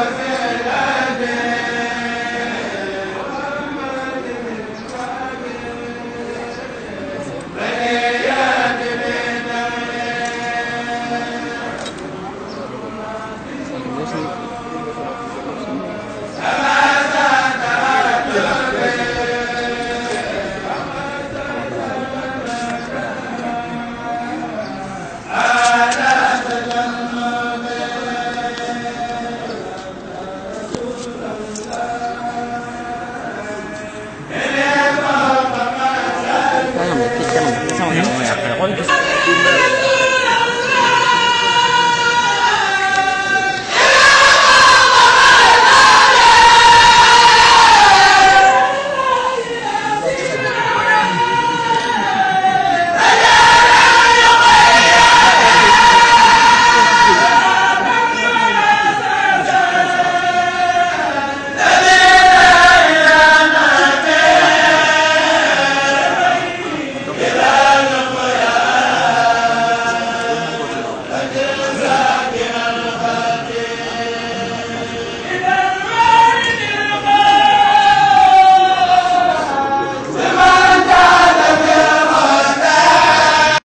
Amen. San Yeah.